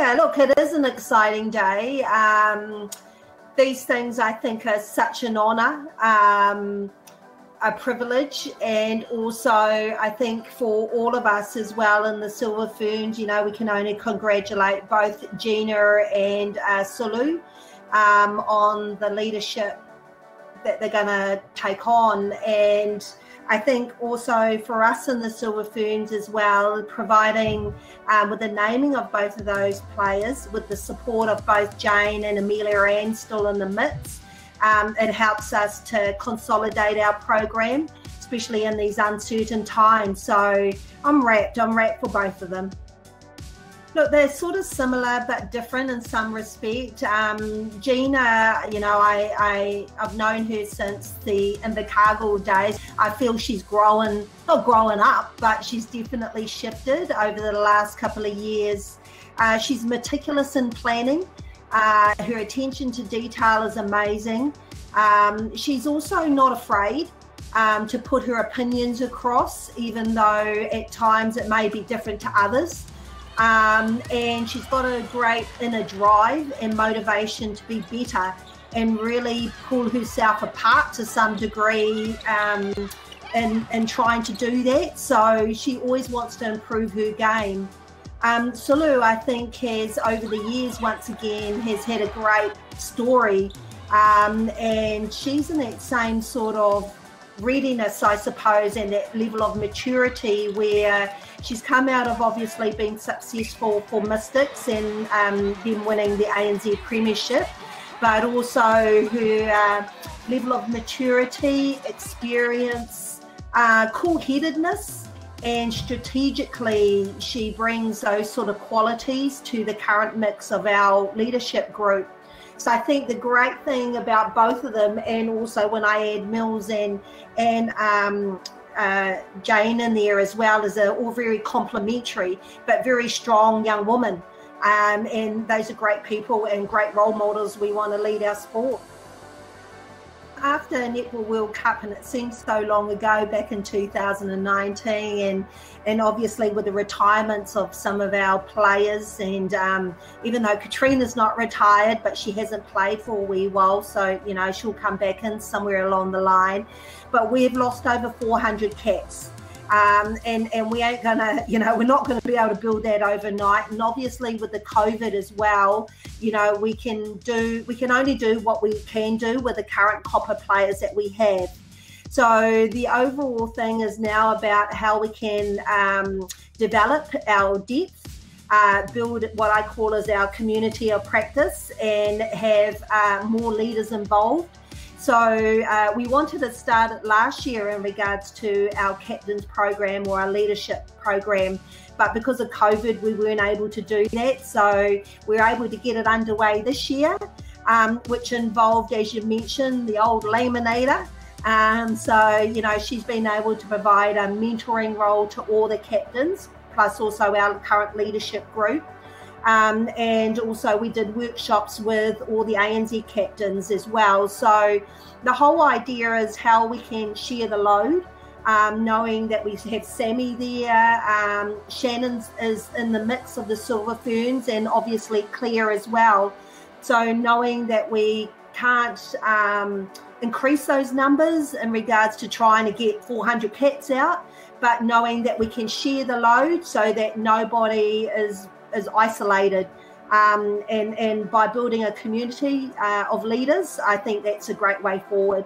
Yeah, look, it is an exciting day. Um, these things I think are such an honour. Um, a privilege and also I think for all of us as well in the Silver Ferns, you know, we can only congratulate both Gina and uh, Sulu um, on the leadership that they're going to take on. And I think also for us in the Silver Ferns as well, providing um, with the naming of both of those players, with the support of both Jane and Ameliaranne still in the midst um, it helps us to consolidate our program, especially in these uncertain times. So I'm wrapped. I'm wrapped for both of them. Look, they're sort of similar but different in some respect. Um, Gina, you know, I, I I've known her since the Invercargill days. I feel she's growing, not growing up, but she's definitely shifted over the last couple of years. Uh, she's meticulous in planning. Uh, her attention to detail is amazing. Um, she's also not afraid um, to put her opinions across, even though at times it may be different to others. Um, and she's got a great inner drive and motivation to be better and really pull herself apart to some degree um, in, in trying to do that. So she always wants to improve her game. Um, Sulu, I think, has over the years once again has had a great story, um, and she's in that same sort of readiness, I suppose, and that level of maturity where she's come out of obviously being successful for Mystics and um, them winning the ANZ Premiership, but also her uh, level of maturity, experience, uh, cool headedness and strategically she brings those sort of qualities to the current mix of our leadership group. So i think the great thing about both of them and also when i add mills and and um, uh, jane in there as well is a all very complementary but very strong young woman. Um, and those are great people and great role models we want to lead our sport after Netball World Cup, and it seems so long ago, back in 2019, and and obviously with the retirements of some of our players, and um, even though Katrina's not retired, but she hasn't played for a wee while, so you know she'll come back in somewhere along the line. But we've lost over 400 caps um, and and we ain't gonna, you know, we're not gonna be able to build that overnight. And obviously with the COVID as well, you know, we can do, we can only do what we can do with the current copper players that we have. So the overall thing is now about how we can um, develop our depth, uh, build what I call as our community of practice, and have uh, more leaders involved. So uh, we wanted to start it last year in regards to our captains program or our leadership program, but because of COVID, we weren't able to do that. So we are able to get it underway this year, um, which involved, as you mentioned, the old laminator. Um, so you know she's been able to provide a mentoring role to all the captains, plus also our current leadership group. Um, and also, we did workshops with all the ANZ captains as well. So, the whole idea is how we can share the load, um, knowing that we have Sammy there, um, Shannon is in the mix of the Silver Ferns, and obviously Claire as well. So, knowing that we can't um, increase those numbers in regards to trying to get 400 caps out, but knowing that we can share the load so that nobody is is isolated. Um, and, and by building a community uh, of leaders, I think that's a great way forward.